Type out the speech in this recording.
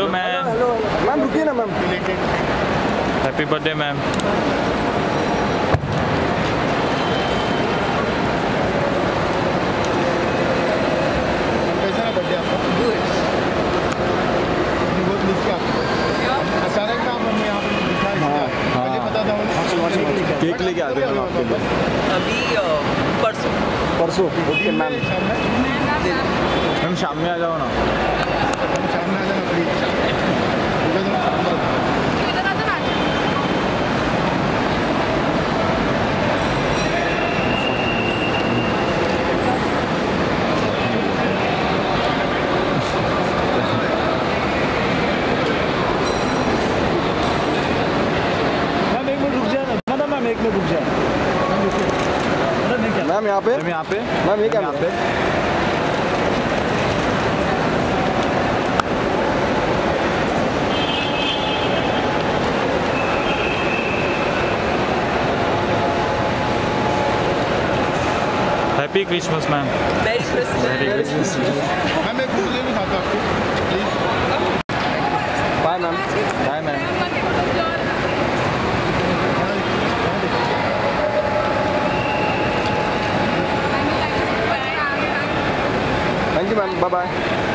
Hello ma'am hello ma'am रुकिए ना ma'am happy birthday ma'am cake लेके आ गए मैम आपके लिए। अभी परसों। परसों? ओके मैम मैम शाम में आ जाओ ना हम शाम में आ जाना प्लीज़ मुझे तो शाम में मैम एक मिनट रुक जाए ना ना मैम एक मिनट रुक जाए मैम यहाँ पे? मैम यहाँ पे? मैम ये क्या यहाँ पे happy Christmas ma'am merry Christmas Christmas मैं एक फूल भी खाता आपको please bye ma'am bye ma'am you, ma'am. Bye-bye.